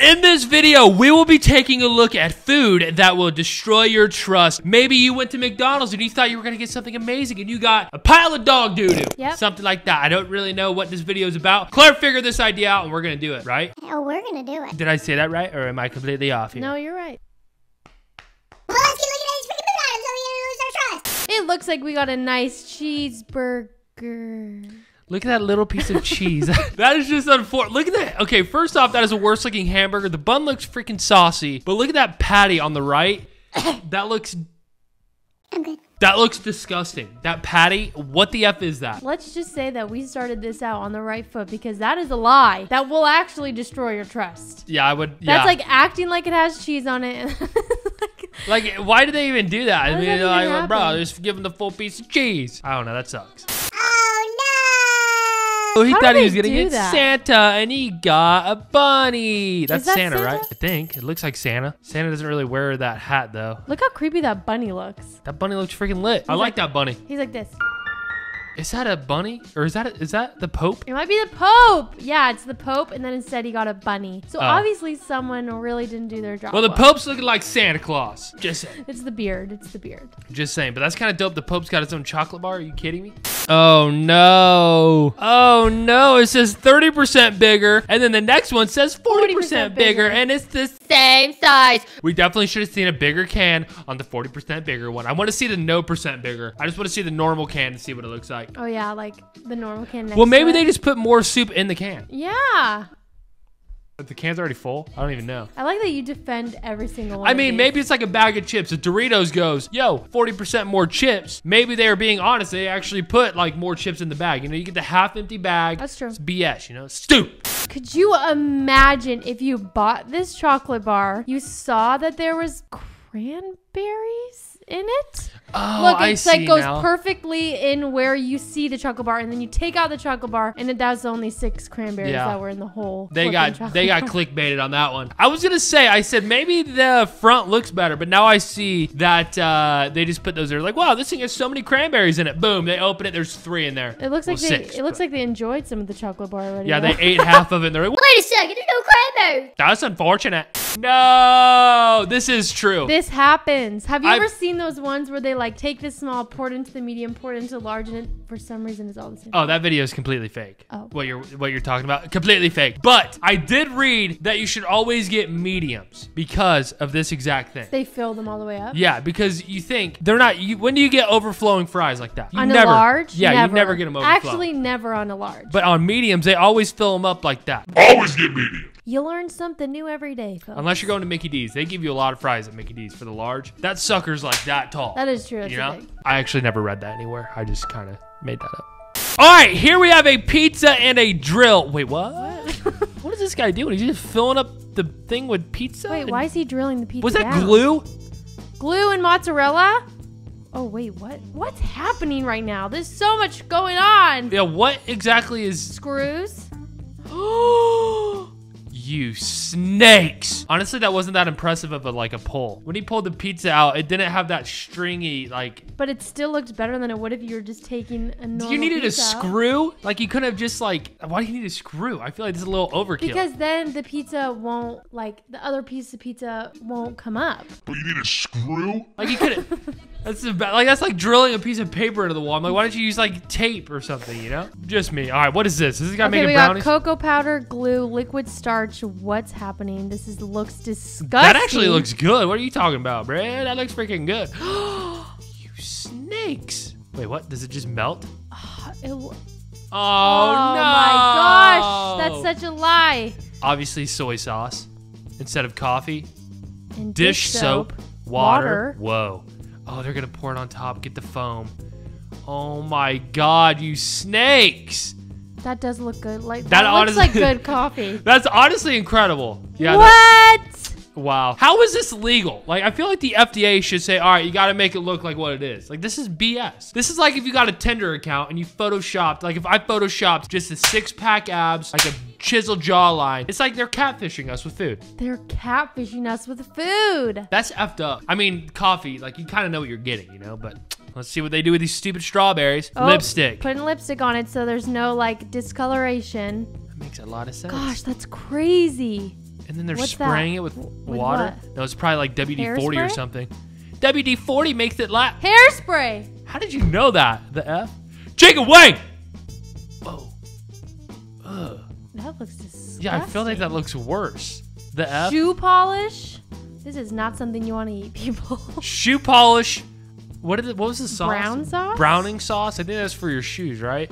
In this video, we will be taking a look at food that will destroy your trust. Maybe you went to McDonald's and you thought you were gonna get something amazing and you got a pile of dog doo-doo. Yep. Something like that. I don't really know what this video is about. Claire figured this idea out and we're gonna do it, right? Oh, we're gonna do it. Did I say that right or am I completely off here? No, you're right. Well, let's get looking at these freaking McDonald's so we don't lose our trust. It looks like we got a nice cheeseburger. Look at that little piece of cheese. that is just unfortunate. Look at that. Okay, first off, that is a worse looking hamburger. The bun looks freaking saucy, but look at that patty on the right. that looks I'm good. that looks disgusting. That patty, what the f is that? Let's just say that we started this out on the right foot because that is a lie that will actually destroy your trust. Yeah, I would. Yeah. That's like acting like it has cheese on it. Like, why do they even do that? I How does mean, that even like, bro, happen? just give them the full piece of cheese. I don't know. That sucks. Oh he How thought he was gonna get that? Santa, and he got a bunny. That's that Santa, right? I think it looks like Santa. Santa doesn't really wear that hat though. Look how creepy that bunny looks. That bunny looks freaking lit. I like like- that bunny. He's like this. Is that a bunny, or is that a, is that the Pope? It might be the Pope. Yeah, it's the Pope, and then instead he got a bunny. So Oh. obviously someone really didn't do their job. Well, the well. Pope's looking like Santa Claus. Just saying. It's the beard. It's the beard. Just saying. But that's kind of dope. The Pope's got his own chocolate bar. Are you kidding me? Oh no. Oh no. It says 30% bigger. And then the next one says 40%, 40% bigger. bigger. And it's the Same size. We definitely should have seen a bigger can on the 40% bigger one. I want to see the no percent bigger. I just want to see the normal can to see what it looks like. Oh yeah, like the normal can. Next Well, maybe to they just put more soup in the can. Yeah. But the can's already full. I don't even know. I like that you defend every single one. I mean, these. maybe it's like a bag of chips. If Doritos goes, yo, 40% more chips, maybe they are being honest. They actually put like more chips in the bag. You know, you get the half empty bag. That's true. It's BS, you know? Stupid. Could you imagine if you bought this chocolate bar, you saw that there was cranberries in it? Oh, Look, I it's see like goes now. perfectly in where you see the chocolate bar, and then you take out the chocolate bar, and it, that's only six cranberries Yeah. that were in the whole. They got chocolate they got bar. clickbaited on that one. I was gonna say I said maybe the front looks better, but now I see that uh, they just put those there. Like, wow, this thing has so many cranberries in it. Boom, they open it. There's three in there. It looks like Well, they. six, it looks but- like they enjoyed some of the chocolate bar already. Yeah, though. they ate half of it. and They're like, Wait a second, there's no cranberries. that's unfortunate. No, this is true. This happens. Have you I've- ever seen those ones where they like take the small, pour it into the medium, pour it into the large, and it for some reason is all the same? Oh, that video is completely fake. Oh. What you're what you're talking about? Completely fake. But I did read that you should always get mediums because of this exact thing. They fill them all the way up. Yeah, because you think they're not. You, when do you get overflowing fries like that? You on never. a large, Yeah, never. you never get them overflowing. Actually, never on a large. but on mediums, they always fill them up like that. Always get medium. You learn something new every day, folks. Unless you're going to Mickey D's, they give you a lot of fries at Mickey D's for the large. That sucker's like that tall. that is true. That's you know, big. I actually never read that anywhere. I just kind of made that up. All right, here we have a pizza and a drill. Wait, what? what is this guy doing? He's just filling up the thing with pizza. Wait, why is he drilling the pizza? Was that down? glue? Glue and mozzarella? Oh wait, what? What's happening right now? There's so much going on. Yeah, what exactly is Screws. you snakes. Honestly, that wasn't that impressive of a like a pull. When he pulled the pizza out, it didn't have that stringy like. But it still looked better than it would if you were just taking a normal you needed a pizza out. screw? Like you couldn't have just like. Why do you need a screw? I feel like this is a little overkill. Because then the pizza won't like the other piece of pizza won't come up. But you need a screw? like you could. That's ba- like that's like drilling a piece of paper into the wall. I'm like, why don't you use like tape or something? You know? Just me. All right, what is this? Is this guy Okay, making we brownies? got cocoa powder, glue, liquid starch. What's happening? This is looks disgusting. that actually looks good. What are you talking about, Brad? That looks freaking good. you snakes. Wait, what? Does it just melt? It- Oh, oh no! my gosh, that's such a lie. obviously soy sauce instead of coffee. And Dish, soap, water. water. Whoa. Oh, they're gonna pour it on top. Get the foam. Oh my God, you snakes! That does look good. Like That that, looks like good coffee. That's honestly incredible. Yeah. that- what? Wow. How is this legal? Like, I feel like the FDA should say, all right, you got to make it look like what it is. Like, this is BS. This is like if you got a Tinder account and you photoshopped, like if I photoshopped just a six pack abs, like a chiseled jawline. It's like they're catfishing us with food. They're catfishing us with food. That's effed up. I mean, coffee, like you kind of know what you're getting, you know, but let's see what they do with these stupid strawberries. Oh, Lipstick. Putting lipstick on it so there's no like discoloration. That makes a lot of sense. Gosh, that's crazy. And then they're What's that? spraying it with, With water. what? No, it's probably like WD-40 or something. WD-40 makes it last. Hairspray. How did you know that? The F? Chicken wing! Oh. Ugh. That looks disgusting. Yeah, I feel like that looks worse. The F? Shoe polish. This is not something you want to eat, people. Shoe polish. What did it, what was the sauce? Brown sauce? Browning sauce. I think that's for your shoes, right?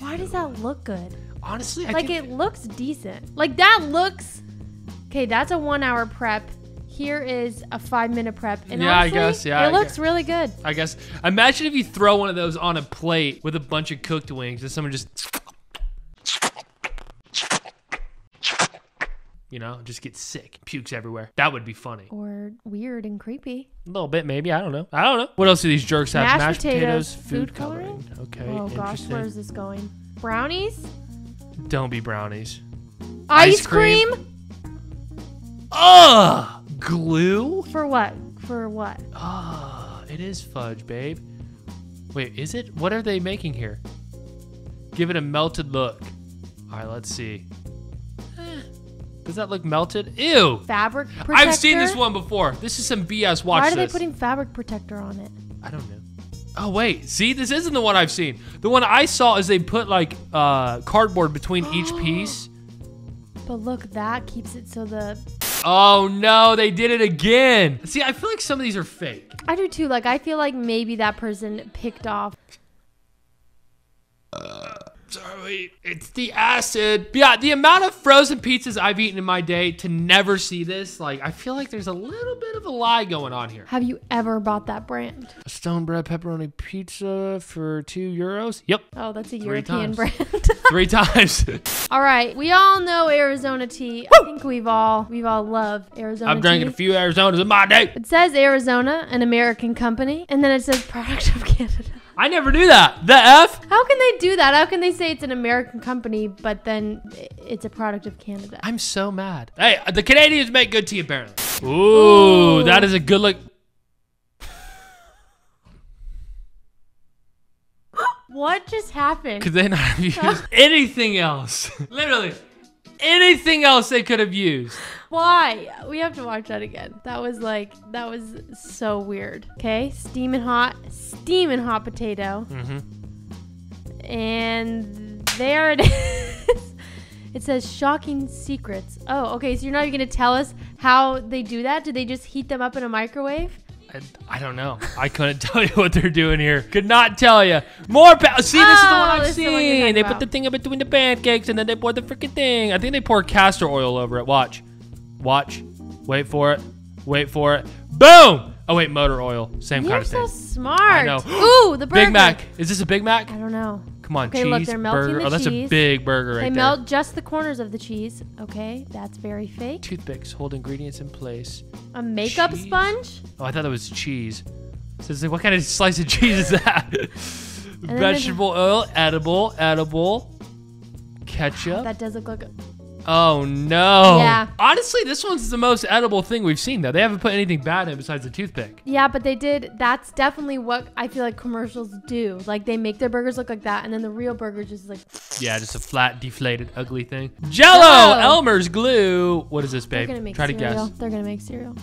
Why does that look good? Honestly, I like think it looks decent. Like that looks. Okay, that's a one-hour prep. Here is a five-minute prep. And Yeah, I honestly, guess, yeah, it I looks guess. really good. I guess. Imagine if you throw one of those on a plate with a bunch of cooked wings and someone just. You know, just gets sick, pukes everywhere. That would be funny. Or weird and creepy. A little bit, maybe. I don't know. I don't know. What else do these jerks have? Mashed potatoes, food coloring? Okay. oh gosh, interesting. where is this going? Brownies? Don't be brownies. Ice, Ice cream? cream? Ugh! Glue? For what? For what? Ah, it is fudge, babe. Wait, is it? What are they making here? Give it a melted look. All right, let's see. Eh, Does that look melted? Ew! Fabric protector? I've seen this one before. This is some BS. Watch Why are this. they putting fabric protector on it? I don't know. Oh wait, see, this isn't the one I've seen. The one I saw is they put like uh, cardboard between each piece. But look, that keeps it so the. Oh no, they did it again. See, I feel like some of these are fake. I do too. Like, I feel like maybe that person picked off. Sorry, it's the acid. But yeah, the amount of frozen pizzas I've eaten in my day to never see this, like, I feel like there's a little bit of a lie going on here. Have you ever bought that brand? A stone bread pepperoni pizza for two euros? Yep, Oh, that's a Three European times. brand. three times. all right, we all know Arizona tea. I think we've all we've all loved Arizona I've drank tea. a few Arizonas in my day. It says Arizona, an American company, and then it says product of Canada. I never knew that. The F? How can they do that? How can they say it's an American company, but then it's a product of Canada? I'm so mad. Hey, the Canadians make good tea apparently. Ooh, Ooh. that is a good look. What just happened? Could they not have used anything else? Literally, anything else they could have used. Why? We have to watch that again. That was like that was so weird. Okay, steaming hot, steaming hot potato, Mm-hmm. and there it is. It says shocking secrets. Oh, okay. So you're not even gonna tell us how they do that? Do they just heat them up in a microwave? I, I don't know. I couldn't tell you what they're doing here. Could not tell you. More. Pa- See, this is the one Oh, I've is the one seen. They put the thing in between the pancakes and then they pour the freaking thing. I think they pour castor oil over it. Watch. Watch. Wait for it. Wait for it. Boom. Oh wait, motor oil. Same You're kind of so thing. smart. know. Ooh, the burger. Big Mac. Is this a Big Mac? I don't know. Come on, Okay, cheese look, they're melting burger. the oh, that's a big burger right there. they there. melt just the corners of the cheese. Okay, that's very fake. Toothpicks hold ingredients in place. A makeup Cheese. sponge. Oh, I thought that was cheese. So it's like, what kind of slice of cheese is that? Vegetable oil, edible, edible, ketchup. That does look like. Oh no. Yeah. Honestly, this one's the most edible thing we've seen though. They haven't put anything bad in besides the toothpick. yeah, but they did. That's definitely what I feel like commercials do. Like they make their burgers look like that, and then the real burger just is like. Yeah, just a flat, deflated, ugly thing. Jello, Jell-O. Elmer's glue. What is this, They're babe? gonna make Try to guess. They're gonna make cereal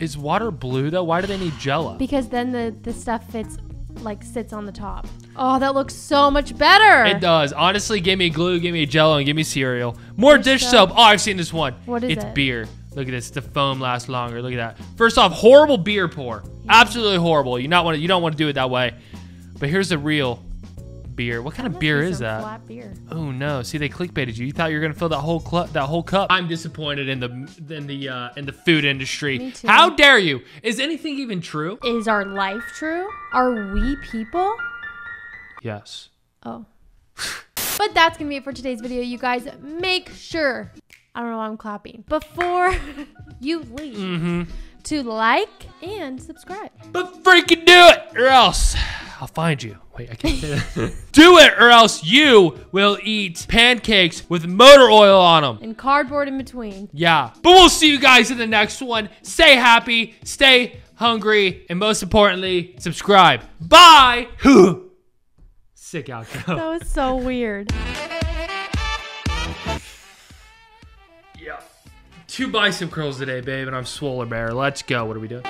Is water blue though? Why do they need Jello? because then the the stuff fits like sits on the top. Oh, that looks so much better. It does. Honestly, give me glue, give me jello, and give me cereal. More Dish soap. Oh, I've seen this one. What is it's it? beer. Look at this. The foam lasts longer. Look at that. First off, horrible beer pour. Absolutely horrible. You not want to. You don't want to do it that way. But here's the real beer. What kind of beer is that? Flat beer. Oh no! See, they clickbaited you. You thought you were gonna fill that whole club, that whole cup. I'm disappointed in the in the uh, in the food industry. Me too. How dare you? Is anything even true? Is our life true? Are we people? Yes. Oh. but that's gonna be it for today's video. You guys make sure, I don't know why I'm clapping, before you leave Mm-hmm. to like and subscribe. But freaking do it, or else I'll find you. Wait, I can't say that. do it, or else you will eat pancakes with motor oil on them. And cardboard in between. Yeah. But we'll see you guys in the next one. Stay happy, stay hungry, and most importantly, subscribe. Bye. Sick outro. That was so weird. Yeah. Two bicep curls today, babe, and I'm swoller bear. Let's go. What are we doing?